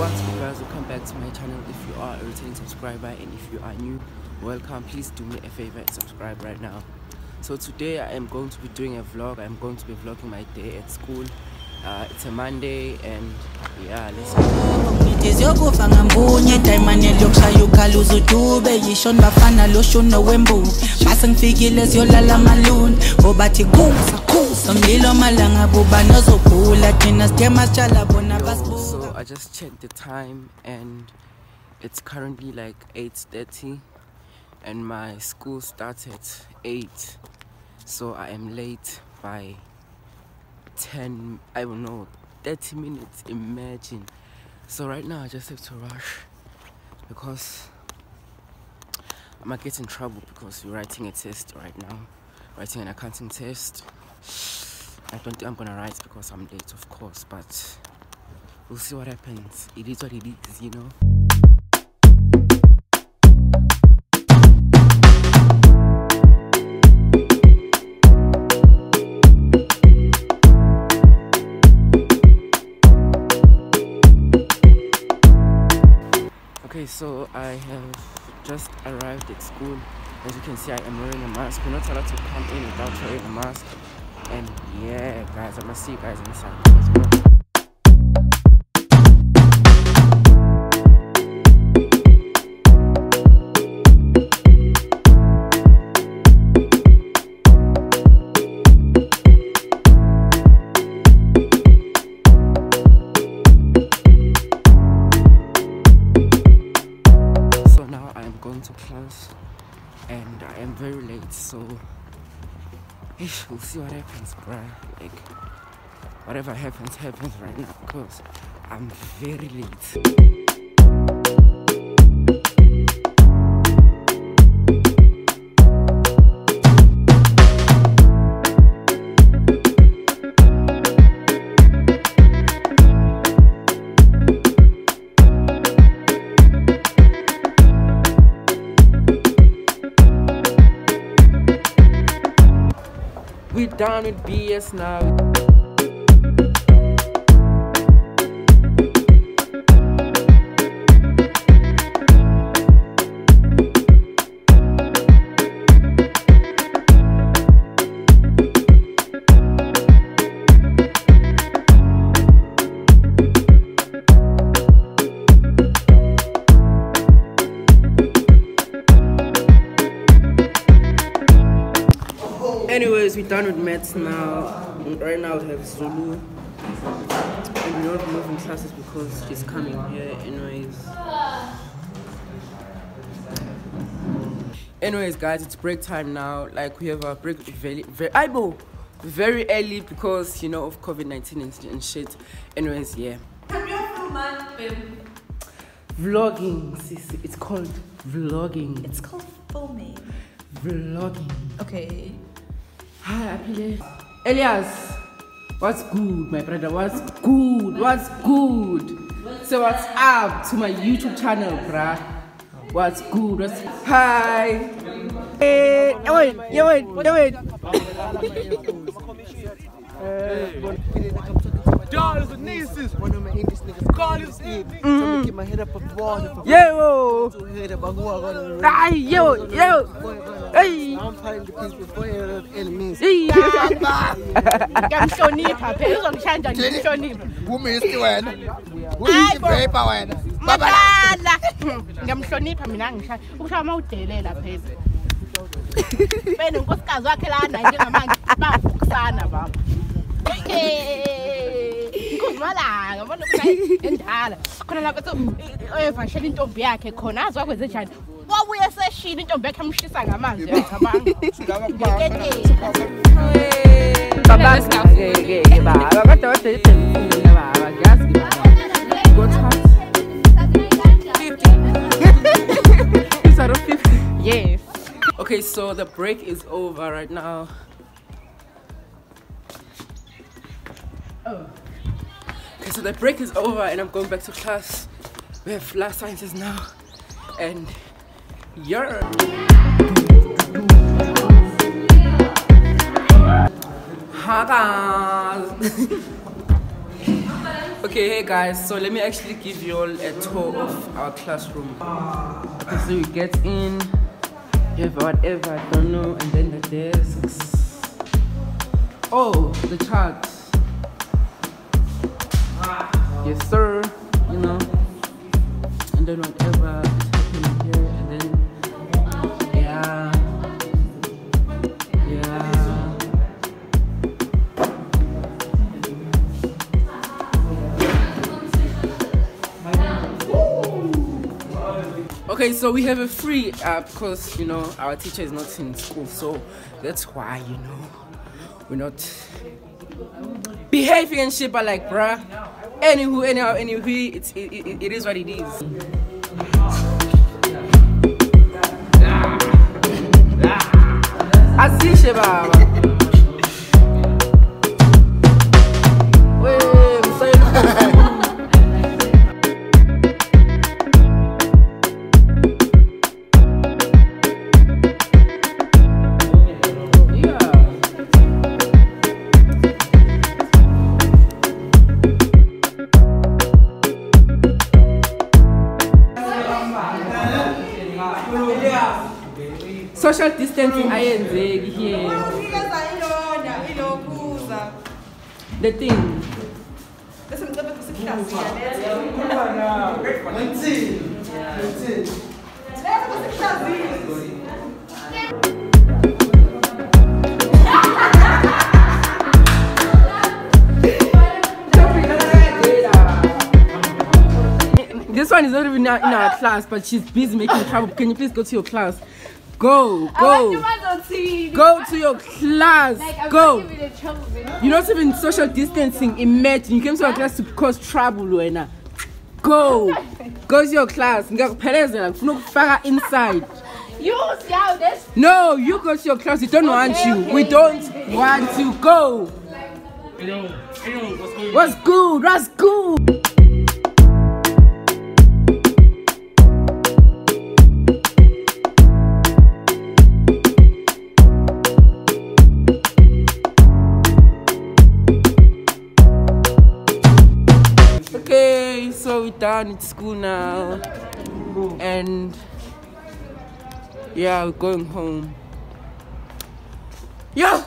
what's good guys welcome back to my channel. If you are a returning subscriber and if you are new welcome. Please do me a favor and subscribe right now. So today i am going to be doing a vlog. I'm going to be vlogging my day at school. Uh, it's a monday and yeah let's ngithi ziyokufa ngambunye edayimaneli yokushaya ukhaluza udube yisho nibafana loshuno wembubi mase ngifikile siyolala amaluni obathi kusa kusa mlilo malanga buba nozogula. Thina sithe masitshala bona i just checked the time and it's currently like 8.30 and my school starts at 8 so i am late by 10 i don't know 30 minutes imagine. So right now i just have to rush because i might get in trouble because we're writing a test right now writing an accounting test. I don't think i'm gonna write because i'm late of course but we'll see what happens it is what it is you know Okay, so I have just arrived at school. As you can see, I am wearing a mask. We're not allowed to come in without wearing a mask. And yeah, guys, I'm gonna see you guys inside. To class and I am very late so we'll see what happens bruh like whatever happens happens right now because I'm very late done with BS now Anyways, we're done with maths now. Right now we have Zulu. And we're not moving classes because she's coming here. Anyways. Anyways, guys, it's break time now. Like we have a break very, very, Aibo, very early because you know of COVID nineteen and, and shit. Anyways, yeah. Um, vlogging, sis. It's called vlogging. It's called filming. Vlogging. Okay. Hi, Apile. Elias, what's good, my brother? What's good? What's good? So what's up to my YouTube channel, bruh? What's good? What's hi? Hey, wait, wait, wait. Y'all is a nieces. One of my English niggas call is it. So me keep my head up above the Yo, fucking head up. I go out on the hi, yo, yo, hey, I'm fighting the peace before the enemies. hey. ngiyamhlonipha phela uzongishanja ngimhlonipha Kumisi wena. Uyibhepa wena. madala ngiyamhlonipha mina ngishaya ukushaya uma udelela phela bene unkosikazi wakhe lana njengamanje bavukusana baba nkuzimalanga bona endala khona lapho evashela intombi yakhe khona azi wakwenze njani wabuye eseshini intombi yakhe amshisa ngamanzi uyacabanga ngeketeni Baba, okay, okay, baba, kodwa kodwa iphezulu baba, ngiyazi baba. Go top. 50. Is that a 50? yes Okay, so the break is over right now. Oh. Okay, so the break is over and I'm going back to class. We have life sciences now. And yeah. Hi guys. Okay, hey guys, so let me actually give you all a tour of our classroom. Okay, so you get in, you have whatever, I don't know, and then the desks. Oh, the charts. Yes, sir, you know. And then whatever is happening here, and then, yeah. Yeah. Okay, so we have a free because you know our teacher is not in school, so that's why you know we're not behaving and shit. But like, bruh, anywho, anyhow, anywho, it's it, it, it is what it is. Asishe baba. Ayenzeki here. The thing. This one is not even in our class, but she's busy making trouble. Can you please go to your class? Go, go, go to your class. Go. You're not even social distancing. Imagine you came to our class to cause trouble, Luena. Go, go to your class. Ngiyakuphelezela, ngifuna ukufaka inside. You see this? No, you go to your class. We don't want you. okay. We don't want you. Go. What's good? What's good? Done at school now. And yeah, we're going home. Yeah.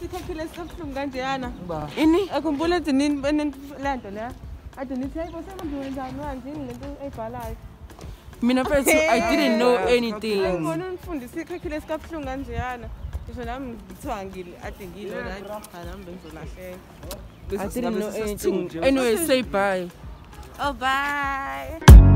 sikhakhile sibuhlungu kanjeyana Ini? akhumbula ethi nini benento leya ade nithi hayi bosemanzi wenzani wanjini lento eyibhalayo Mina mfethu, I didn't know anything. ngibona unifundisa ikhakhile sikabuhlungu kanjeyana ngisho nami ngithiwa ngile ade ngilo hayi cha nami bengizolahleka I didn't know anything. Anyway, say bye. oh bye